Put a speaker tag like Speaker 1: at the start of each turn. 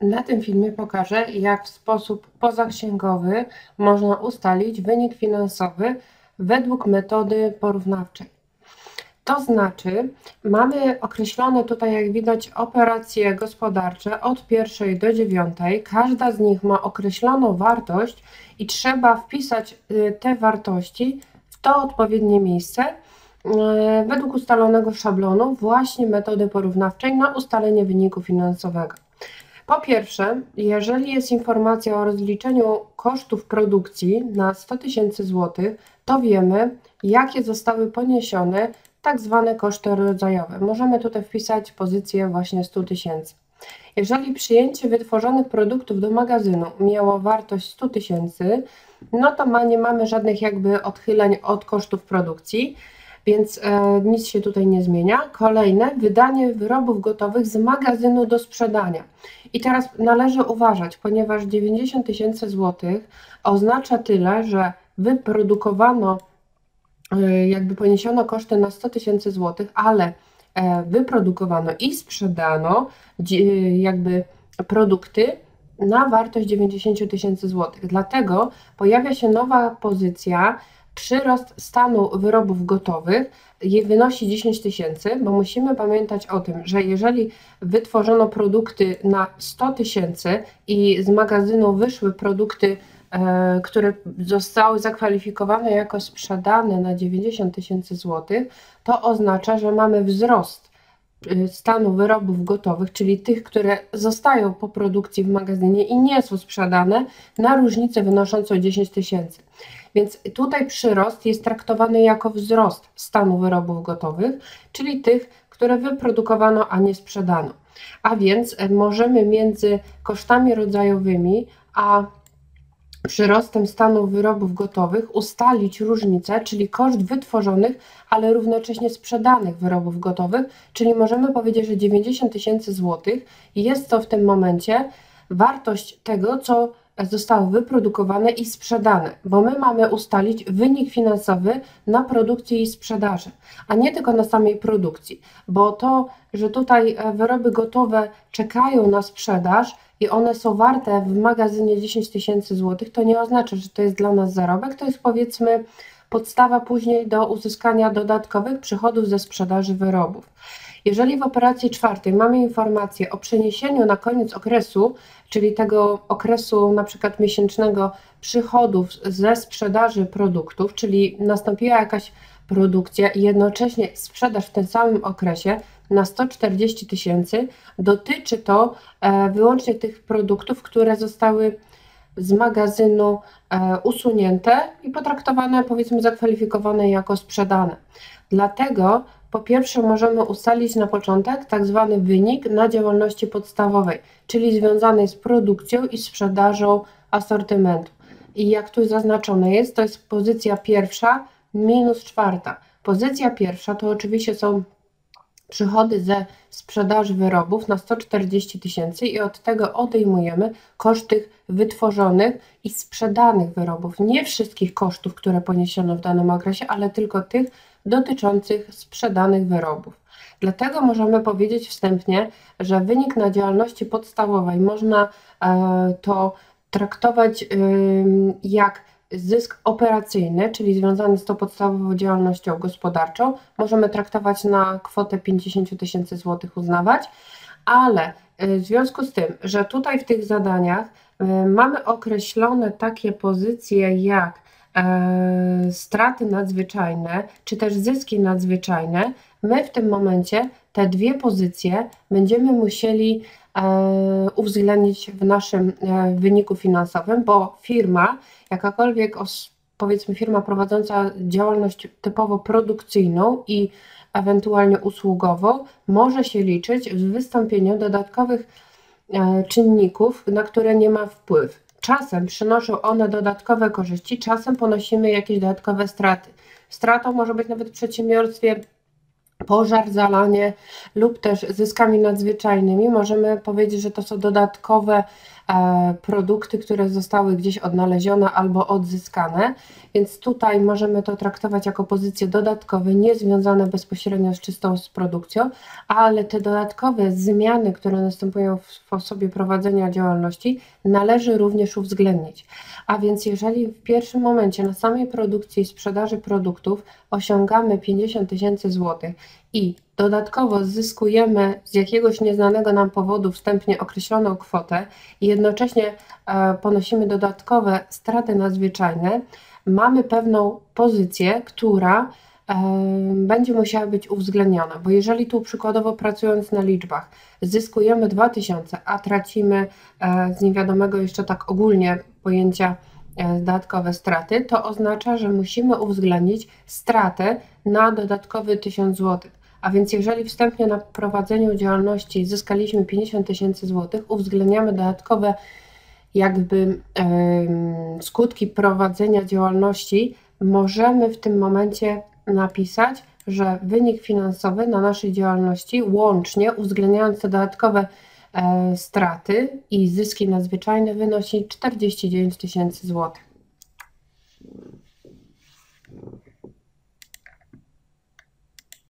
Speaker 1: Na tym filmie pokażę, jak w sposób pozaksięgowy można ustalić wynik finansowy według metody porównawczej. To znaczy, mamy określone tutaj, jak widać, operacje gospodarcze od pierwszej do dziewiątej. Każda z nich ma określoną wartość i trzeba wpisać y, te wartości w to odpowiednie miejsce y, według ustalonego szablonu, właśnie metody porównawczej na ustalenie wyniku finansowego. Po pierwsze, jeżeli jest informacja o rozliczeniu kosztów produkcji na 100 tysięcy złotych, to wiemy, jakie zostały poniesione tak zwane koszty rodzajowe. Możemy tutaj wpisać pozycję właśnie 100 tysięcy. Jeżeli przyjęcie wytworzonych produktów do magazynu miało wartość 100 tysięcy, no to ma, nie mamy żadnych jakby odchyleń od kosztów produkcji więc e, nic się tutaj nie zmienia. Kolejne, wydanie wyrobów gotowych z magazynu do sprzedania. I teraz należy uważać, ponieważ 90 tysięcy złotych oznacza tyle, że wyprodukowano, e, jakby poniesiono koszty na 100 tysięcy złotych, ale e, wyprodukowano i sprzedano jakby produkty na wartość 90 tysięcy złotych. Dlatego pojawia się nowa pozycja, przyrost stanu wyrobów gotowych wynosi 10 tysięcy, bo musimy pamiętać o tym, że jeżeli wytworzono produkty na 100 tysięcy i z magazynu wyszły produkty, e, które zostały zakwalifikowane jako sprzedane na 90 tysięcy złotych, to oznacza, że mamy wzrost y, stanu wyrobów gotowych, czyli tych, które zostają po produkcji w magazynie i nie są sprzedane, na różnicę wynoszącą 10 tysięcy. Więc tutaj przyrost jest traktowany jako wzrost stanu wyrobów gotowych, czyli tych, które wyprodukowano, a nie sprzedano. A więc e, możemy między kosztami rodzajowymi a przyrostem stanu wyrobów gotowych ustalić różnicę, czyli koszt wytworzonych, ale równocześnie sprzedanych wyrobów gotowych, czyli możemy powiedzieć, że 90 tysięcy złotych jest to w tym momencie wartość tego, co zostały wyprodukowane i sprzedane, bo my mamy ustalić wynik finansowy na produkcji i sprzedaży, a nie tylko na samej produkcji, bo to, że tutaj e, wyroby gotowe czekają na sprzedaż i one są warte w magazynie 10 tysięcy złotych, to nie oznacza, że to jest dla nas zarobek, to jest powiedzmy podstawa później do uzyskania dodatkowych przychodów ze sprzedaży wyrobów. Jeżeli w operacji czwartej mamy informację o przeniesieniu na koniec okresu, czyli tego okresu na przykład miesięcznego przychodów ze sprzedaży produktów, czyli nastąpiła jakaś produkcja i jednocześnie sprzedaż w tym samym okresie na 140 tysięcy, dotyczy to e, wyłącznie tych produktów, które zostały z magazynu e, usunięte i potraktowane, powiedzmy, zakwalifikowane jako sprzedane. Dlatego po pierwsze możemy ustalić na początek tak zwany wynik na działalności podstawowej, czyli związanej z produkcją i sprzedażą asortymentu. I jak tu zaznaczone jest, to jest pozycja pierwsza minus czwarta. Pozycja pierwsza to oczywiście są przychody ze sprzedaży wyrobów na 140 tysięcy i od tego odejmujemy koszt tych wytworzonych i sprzedanych wyrobów. Nie wszystkich kosztów, które poniesiono w danym okresie, ale tylko tych dotyczących sprzedanych wyrobów. Dlatego możemy powiedzieć wstępnie, że wynik na działalności podstawowej można e, to traktować jak zysk operacyjny, czyli związany z tą podstawową działalnością gospodarczą, możemy traktować na kwotę 50 tysięcy złotych uznawać, ale y, w związku z tym, że tutaj w tych zadaniach y, mamy określone takie pozycje jak straty nadzwyczajne, czy też zyski nadzwyczajne, my w tym momencie te dwie pozycje będziemy musieli e, uwzględnić w naszym e, wyniku finansowym, bo firma, jakakolwiek powiedzmy firma prowadząca działalność typowo produkcyjną i ewentualnie usługową, może się liczyć w wystąpieniu dodatkowych e, czynników, na które nie ma wpływ. Czasem przynoszą one dodatkowe korzyści, czasem ponosimy jakieś dodatkowe straty. Stratą może być nawet w przedsiębiorstwie pożar, zalanie lub też zyskami nadzwyczajnymi. Możemy powiedzieć, że to są dodatkowe produkty, które zostały gdzieś odnalezione albo odzyskane, więc tutaj możemy to traktować jako pozycje dodatkowe, nie związane bezpośrednio z czystą z produkcją, ale te dodatkowe zmiany, które następują w sposobie prowadzenia działalności, należy również uwzględnić. A więc jeżeli w pierwszym momencie na samej produkcji i sprzedaży produktów osiągamy 50 tysięcy złotych i dodatkowo zyskujemy z jakiegoś nieznanego nam powodu wstępnie określoną kwotę i jednocześnie e, ponosimy dodatkowe straty nadzwyczajne, mamy pewną pozycję, która e, będzie musiała być uwzględniona, bo jeżeli tu przykładowo pracując na liczbach zyskujemy 2000, a tracimy e, z niewiadomego jeszcze tak ogólnie pojęcia dodatkowe straty, to oznacza, że musimy uwzględnić stratę na dodatkowy 1000 zł. A więc jeżeli wstępnie na prowadzeniu działalności zyskaliśmy 50 tysięcy złotych, uwzględniamy dodatkowe jakby skutki prowadzenia działalności, możemy w tym momencie napisać, że wynik finansowy na naszej działalności łącznie, uwzględniając te dodatkowe e, E, straty i zyski nadzwyczajne wynosi 49 tysięcy złotych.